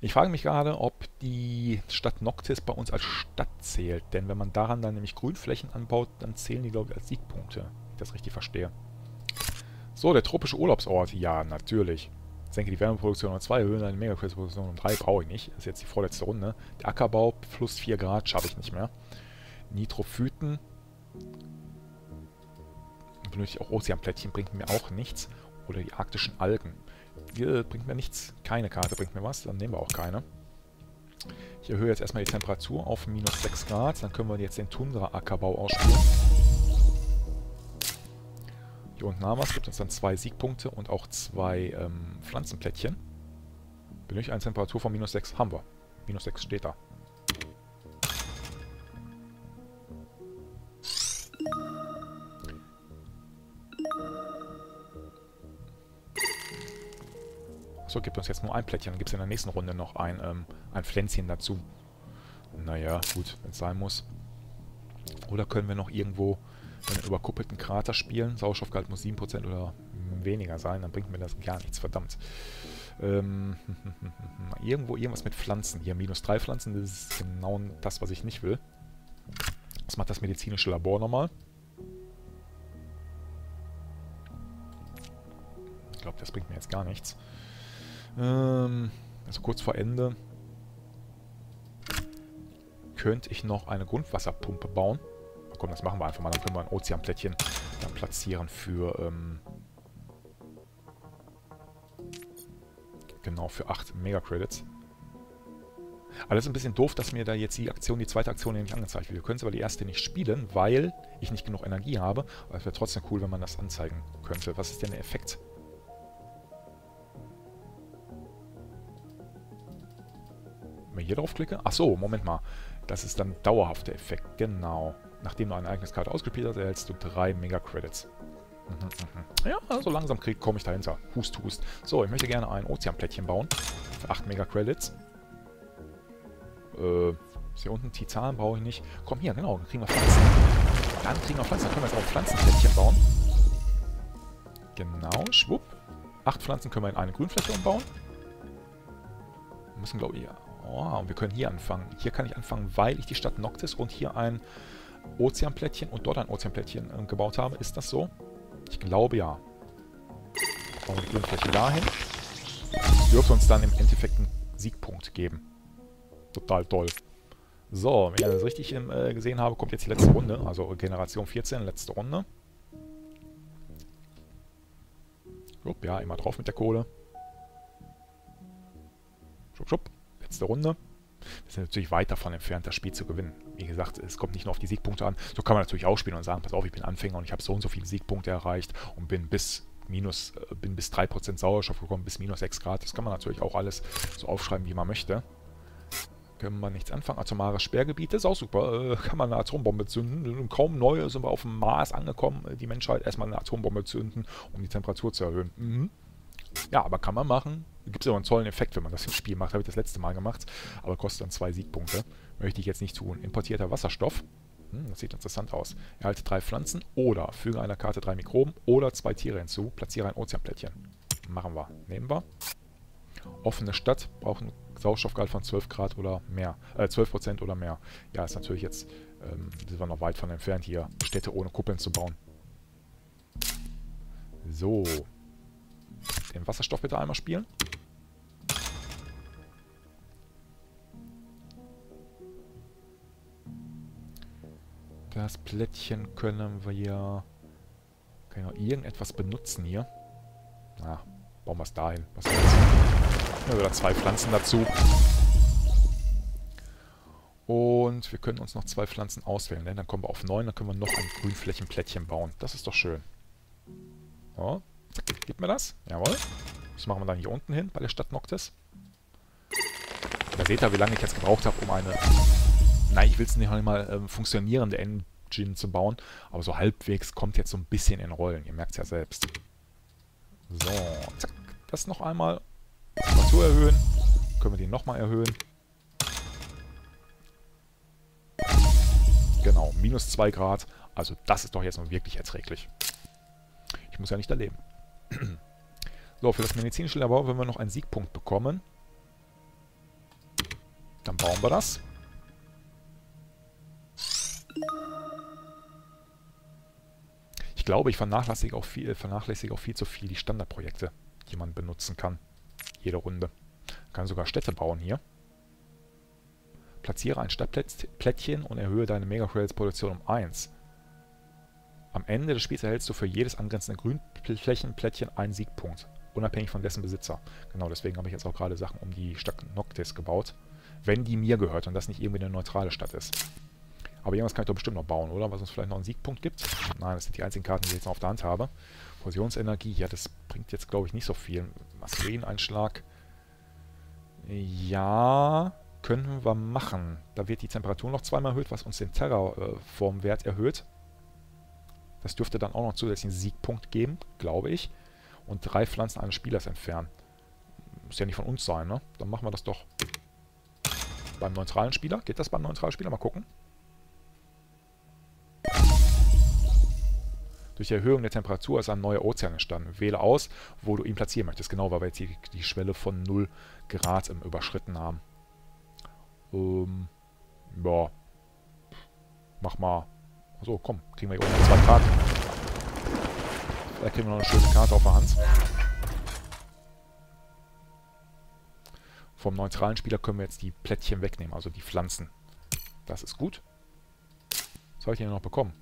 Ich frage mich gerade, ob die Stadt Noctis bei uns als Stadt zählt. Denn wenn man daran dann nämlich Grünflächen anbaut, dann zählen die, glaube ich, als Siegpunkte. Wenn ich das richtig verstehe. So, der tropische Urlaubsort. Ja, natürlich. Senke die Wärmeproduktion um 2, erhöhen deine Megaproduktion um 3, brauche ich nicht. Das ist jetzt die vorletzte Runde. Der Ackerbau plus 4 Grad schaffe ich nicht mehr. Nitrophyten benötige ich auch Ozeanplättchen, bringt mir auch nichts. Oder die arktischen Algen. Äh, bringt mir nichts. Keine Karte bringt mir was. Dann nehmen wir auch keine. Ich erhöhe jetzt erstmal die Temperatur auf minus 6 Grad. Dann können wir jetzt den Tundra-Ackerbau ausspielen. Hier unten haben wir es. Gibt uns dann zwei Siegpunkte und auch zwei ähm, Pflanzenplättchen. Benötige eine Temperatur von minus 6. Haben wir. Minus 6 steht da. Achso, gibt uns jetzt nur ein Plättchen. Dann gibt es in der nächsten Runde noch ein, ähm, ein Pflänzchen dazu. Naja, gut, wenn es sein muss. Oder können wir noch irgendwo einen überkuppelten Krater spielen? Sauerstoffgehalt muss 7% oder weniger sein. Dann bringt mir das gar nichts, verdammt. Ähm, irgendwo irgendwas mit Pflanzen. Hier minus 3 Pflanzen, das ist genau das, was ich nicht will. Was macht das medizinische Labor nochmal? Ich glaube, das bringt mir jetzt gar nichts. Ähm, also kurz vor Ende könnte ich noch eine Grundwasserpumpe bauen. Na komm, das machen wir einfach mal. Dann können wir ein Ozeanplättchen dann platzieren für... Ähm, genau, für 8 Mega-Credits. Alles ein bisschen doof, dass mir da jetzt die Aktion, die zweite Aktion nicht angezeigt wird. Wir können es aber die erste nicht spielen, weil ich nicht genug Energie habe. Aber es wäre trotzdem cool, wenn man das anzeigen könnte. Was ist denn der Effekt? Wenn ich hier drauf klicke? Ach Moment mal. Das ist dann dauerhafter Effekt. Genau. Nachdem du eine Ereigniskarte ausgespielt hast, erhältst du drei Mega-Credits. Mhm, mhm. Ja, so langsam komme ich dahinter. Hust, hust. So, ich möchte gerne ein Ozeanplättchen bauen. Für 8 Mega-Credits. Äh, ist hier unten Titan brauche ich nicht. Komm hier, genau, dann kriegen wir Pflanzen. Dann kriegen wir Pflanzen. Dann können wir jetzt auch Pflanzenplättchen bauen. Genau, schwupp. Acht Pflanzen können wir in eine Grünfläche umbauen. Wir müssen, glaube ich. Oh, und wir können hier anfangen. Hier kann ich anfangen, weil ich die Stadt Noctis und hier ein Ozeanplättchen und dort ein Ozeanplättchen äh, gebaut habe. Ist das so? Ich glaube ja. Bauen wir die Grünfläche dahin. Das dürfte uns dann im Endeffekt einen Siegpunkt geben. Total toll. So, wenn ich das richtig äh, gesehen habe, kommt jetzt die letzte Runde. Also Generation 14, letzte Runde. Schub, ja, immer drauf mit der Kohle. Schub, schub. Letzte Runde. Sind natürlich weit davon entfernt, das Spiel zu gewinnen. Wie gesagt, es kommt nicht nur auf die Siegpunkte an. So kann man natürlich auch spielen und sagen, pass auf, ich bin Anfänger und ich habe so und so viele Siegpunkte erreicht und bin bis minus, äh, bin bis 3% Sauerstoff gekommen, bis minus 6 Grad. Das kann man natürlich auch alles so aufschreiben, wie man möchte. Können wir nichts anfangen. Atomare Sperrgebiete ist auch super. Äh, kann man eine Atombombe zünden. Kaum neu sind wir auf dem Mars angekommen. Die Menschheit erstmal eine Atombombe zünden, um die Temperatur zu erhöhen. Mhm. Ja, aber kann man machen. Gibt es aber einen tollen Effekt, wenn man das im Spiel macht. Habe ich das letzte Mal gemacht. Aber kostet dann zwei Siegpunkte. Möchte ich jetzt nicht tun. Importierter Wasserstoff. Hm, das sieht interessant aus. Erhalte drei Pflanzen oder füge einer Karte drei Mikroben oder zwei Tiere hinzu. Platziere ein Ozeanplättchen. Machen wir. Nehmen wir. Offene Stadt braucht einen Sauerstoffgehalt von 12 Grad oder mehr. Äh, 12% oder mehr. Ja, ist natürlich jetzt, ähm, sind wir noch weit von entfernt, hier Städte ohne Kuppeln zu bauen. So. Den Wasserstoff bitte einmal spielen. Das Plättchen können wir... Können wir irgendetwas benutzen hier? Na, bauen wir es dahin. Was? Ja, wieder zwei Pflanzen dazu. Und wir können uns noch zwei Pflanzen auswählen. Denn dann kommen wir auf 9, dann können wir noch ein Grünflächenplättchen bauen. Das ist doch schön. So, Gib mir das. Jawohl. Das machen wir dann hier unten hin, bei der Stadt Noctis. Da seht ihr, wie lange ich jetzt gebraucht habe, um eine... Nein, ich will es nicht einmal ähm, funktionierende Engine zu bauen. Aber so halbwegs kommt jetzt so ein bisschen in Rollen. Ihr merkt es ja selbst. So, zack. Das noch einmal. Temperatur erhöhen. Können wir den nochmal erhöhen. Genau, minus 2 Grad. Also das ist doch jetzt noch wirklich erträglich. Ich muss ja nicht erleben. So, für das medizinische Labor, wenn wir noch einen Siegpunkt bekommen, dann bauen wir das. Glaube, ich vernachlässige auch viel, vernachlässige auch viel zu viel die Standardprojekte, die man benutzen kann. Jede Runde. Man kann sogar Städte bauen hier. Platziere ein Stadtplättchen und erhöhe deine Mega-Credits-Produktion um 1. Am Ende des Spiels erhältst du für jedes angrenzende Grünflächenplättchen einen Siegpunkt. unabhängig von dessen Besitzer. Genau, deswegen habe ich jetzt auch gerade Sachen um die Stadt Noctis gebaut. Wenn die mir gehört und das nicht irgendwie eine neutrale Stadt ist. Aber irgendwas kann ich doch bestimmt noch bauen, oder? Was uns vielleicht noch einen Siegpunkt gibt. Nein, das sind die einzigen Karten, die ich jetzt noch auf der Hand habe. Fusionsenergie, ja, das bringt jetzt, glaube ich, nicht so viel. Maskulineinschlag. Ja, können wir machen. Da wird die Temperatur noch zweimal erhöht, was uns den Terraformwert erhöht. Das dürfte dann auch noch zusätzlichen Siegpunkt geben, glaube ich. Und drei Pflanzen eines Spielers entfernen. Muss ja nicht von uns sein, ne? Dann machen wir das doch beim neutralen Spieler. Geht das beim neutralen Spieler? Mal gucken. Durch die Erhöhung der Temperatur ist ein neuer Ozean entstanden. Wähle aus, wo du ihn platzieren möchtest. Genau, weil wir jetzt die, die Schwelle von 0 Grad überschritten haben. Ähm, ja. Mach mal. Achso, komm, kriegen wir hier oben zwei Karten. Vielleicht kriegen wir noch eine schöne Karte auf der Hand. Vom neutralen Spieler können wir jetzt die Plättchen wegnehmen, also die Pflanzen. Das ist gut. Was soll ich denn noch bekommen?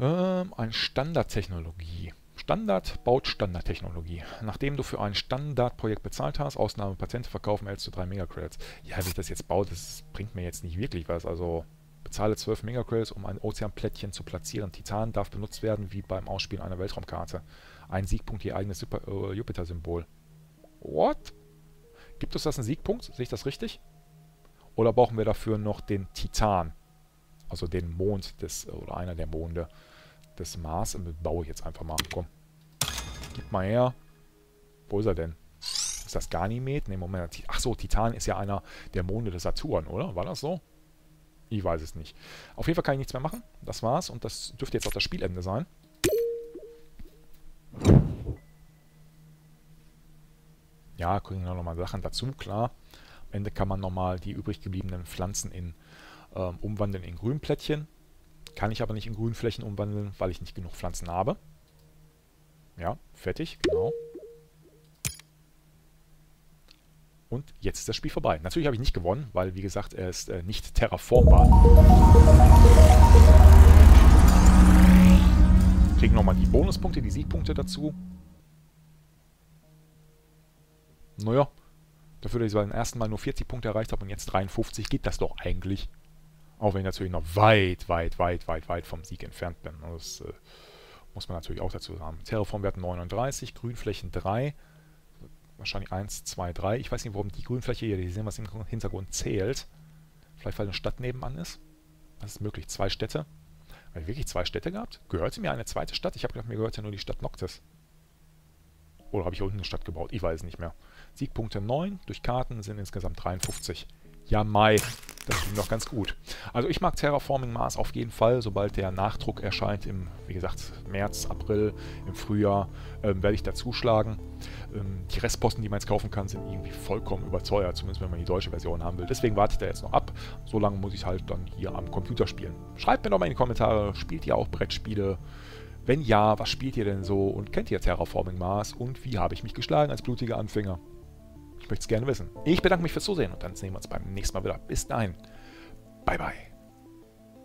Ähm, eine Standardtechnologie. Standard baut Standardtechnologie. Nachdem du für ein Standardprojekt bezahlt hast, Ausnahme Patente verkaufen, erhältst du 3 Megacredits. Ja, wie ich das jetzt baue, das bringt mir jetzt nicht wirklich was. Also bezahle 12 Megacredits, um ein Ozeanplättchen zu platzieren. Titan darf benutzt werden wie beim Ausspielen einer Weltraumkarte. Ein Siegpunkt, ihr eigenes äh, Jupiter-Symbol. What? Gibt es das einen Siegpunkt? Sehe ich das richtig? Oder brauchen wir dafür noch den Titan? Also den Mond des, oder einer der Monde des Mars. Baue ich jetzt einfach mal. Komm. Gib mal her. Wo ist er denn? Ist das Ganymed? Ne, Moment. Ach so, Titan ist ja einer der Monde des Saturn, oder? War das so? Ich weiß es nicht. Auf jeden Fall kann ich nichts mehr machen. Das war's. Und das dürfte jetzt auch das Spielende sein. Ja, kriegen wir nochmal Sachen dazu, klar. Am Ende kann man nochmal die übrig gebliebenen Pflanzen in, ähm, umwandeln in Grünplättchen. Kann ich aber nicht in Grünflächen umwandeln, weil ich nicht genug Pflanzen habe. Ja, fertig, genau. Und jetzt ist das Spiel vorbei. Natürlich habe ich nicht gewonnen, weil, wie gesagt, er ist äh, nicht terraformbar. Kriegen nochmal die Bonuspunkte, die Siegpunkte dazu. Naja, dafür, dass ich beim ersten Mal nur 40 Punkte erreicht habe und jetzt 53, geht das doch eigentlich. Auch wenn ich natürlich noch weit, weit, weit, weit, weit vom Sieg entfernt bin. Das äh, muss man natürlich auch dazu sagen. Terraformwert 39, Grünflächen 3, wahrscheinlich 1, 2, 3. Ich weiß nicht, warum die Grünfläche hier, die sehen, was im Hintergrund zählt. Vielleicht, weil eine Stadt nebenan ist. Das ist möglich. Zwei Städte. Habe ich wirklich zwei Städte gehabt? Gehörte mir eine zweite Stadt? Ich habe gedacht, mir gehört ja nur die Stadt Noctis. Oder habe ich hier unten eine Stadt gebaut? Ich weiß es nicht mehr. Siegpunkte 9 durch Karten sind insgesamt 53. Ja, Mai. Das ging doch ganz gut. Also ich mag Terraforming Mars auf jeden Fall. Sobald der Nachdruck erscheint im, wie gesagt, März, April, im Frühjahr, ähm, werde ich da zuschlagen. Ähm, die Restposten, die man jetzt kaufen kann, sind irgendwie vollkommen überteuert, zumindest wenn man die deutsche Version haben will. Deswegen warte ich da jetzt noch ab. So lange muss ich halt dann hier am Computer spielen. Schreibt mir doch mal in die Kommentare, spielt ihr auch Brettspiele? Wenn ja, was spielt ihr denn so und kennt ihr Terraforming Mars und wie habe ich mich geschlagen als blutiger Anfänger? Möchte es gerne wissen. Ich bedanke mich fürs Zusehen und dann sehen wir uns beim nächsten Mal wieder. Bis dahin. Bye, bye.